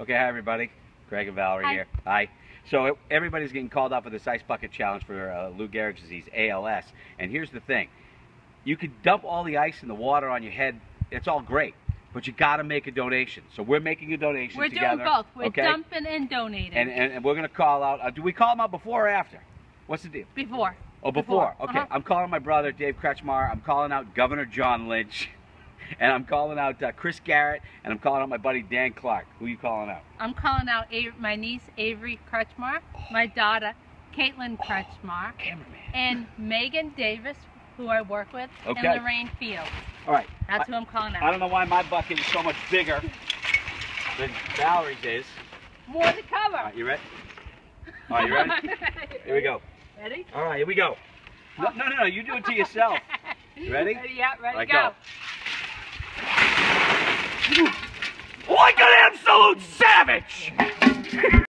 Okay, hi everybody. Greg and Valerie Hi. here. Hi. So everybody's getting called out for this ice bucket challenge for uh, Lou Gehrig's disease, ALS. And here's the thing: you could dump all the ice and the water on your head. It's all great, but you got to make a donation. So we're making a donation We're together. doing both. We're okay? dumping and donating. And, and and we're gonna call out. Uh, do we call them out before or after? What's the deal? before. Oh, before. Before. Okay. Uh-huh. I'm calling my brother Dave Kretschmar. I'm calling out Governor John Lynch. And I'm calling out uh, Chris Garrett, and I'm calling out my buddy Dan Clark. Who are you calling out? I'm calling out my niece Avery Kretschmar, my daughter Caitlin Kretschmar, Cameraman. and Megan Davis, who I work with, Okay. and Lorraine Field. All right. That's I, who I'm calling out. I don't know why my bucket is so much bigger than Valerie's is. More to cover. right, you ready? All right, you ready? Here we go. Ready? All right, here we go. No, no, no. You do it to yourself. You ready? Yeah, ready, Right, go. go. Like an absolute savage!